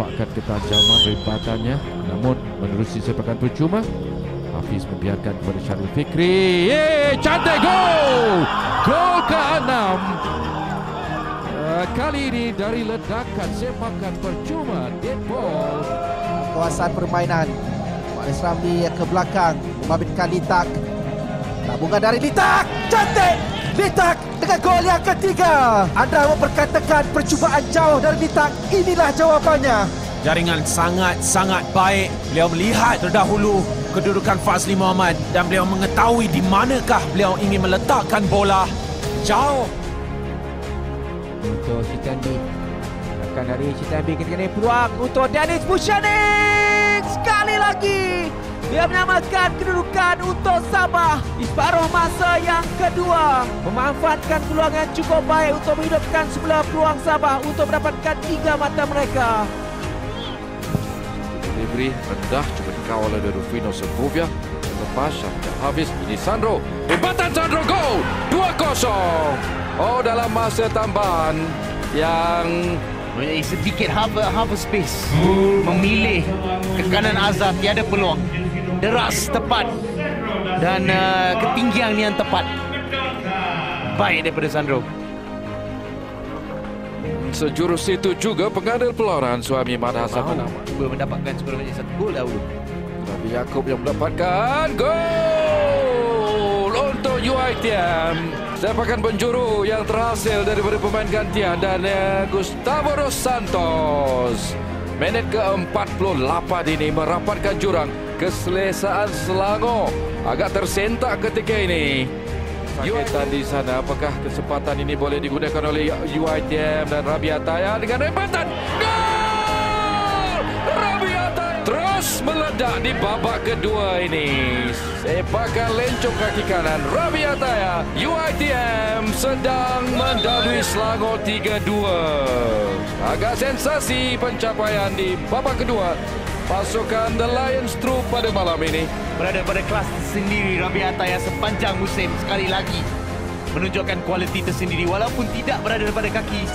menampakkan ketajaman rebatannya namun menerusi sepakan percuma Hafiz membiarkan kepada Syarul Fikri. Yeay, cantik gol! Gol ke-6 uh, kali ini dari ledakan sepakan percuma dead ball. Kawasan permainan. Faris Ramli ke belakang Membabitkan Litak Tabungan dari Litak. Cantik. Litak dengan gol yang ketiga. Anda memperkatakan percubaan jauh dari Litak? Inilah jawapannya. Jaringan sangat-sangat baik. Beliau melihat terdahulu kedudukan Fazli Muhammad dan beliau mengetahui di manakah beliau ingin meletakkan bola. Jauh. Untuk Citanbi Akan dari Citanbi ketika ini peluang untuk Dennis Bushanik Sekali lagi Dia menyamakan kedudukan untuk Sabah. Di separuh masa yang kedua. Memanfaatkan peluang yang cukup baik Untuk menghidupkan sebelah peluang Sabah Untuk mendapatkan tiga mata mereka. Delivery rendah cuba dikawal oleh Rufino Segovia lepas Syafia Hafiz ini Sandro. Hebatan Sandro gol! 2-0 oh dalam masa tambahan yang sedikit half a, half a space. Memilih ke kanan Azhar Tiada peluang Deras tepat. Dan uh, ketinggian yang tepat. Baik daripada Sandro. Sejurus itu juga pengadil peloran suami Mat Hasan Wow. Penama Cuba mendapatkan sebenarnya satu gol dahulu. Nabi Yaakob yang mendapatkan gol untuk UiTM sepakan penjuru yang terhasil daripada pemain gantian dan uh, Gustavo Dos Santos minit ke-48 ini merapatkan jurang keselesaan Selangor. Agak tersentak ketika ini. Sakitan di sana apakah kesempatan ini boleh digunakan oleh UiTM dan Rabiataya dengan rebatan gol! Rabiataya terus meledak di babak kedua ini. Sepakan lencong kaki kanan Rabiataya UiTM sedang mendalui Selangor 3-2 agak sensasi pencapaian di babak kedua. Pasukan The Lions Troop pada malam ini. Berada pada kelas tersendiri Rabi Ataya sepanjang musim Sekali lagi Menunjukkan kualiti tersendiri Walaupun tidak berada pada kaki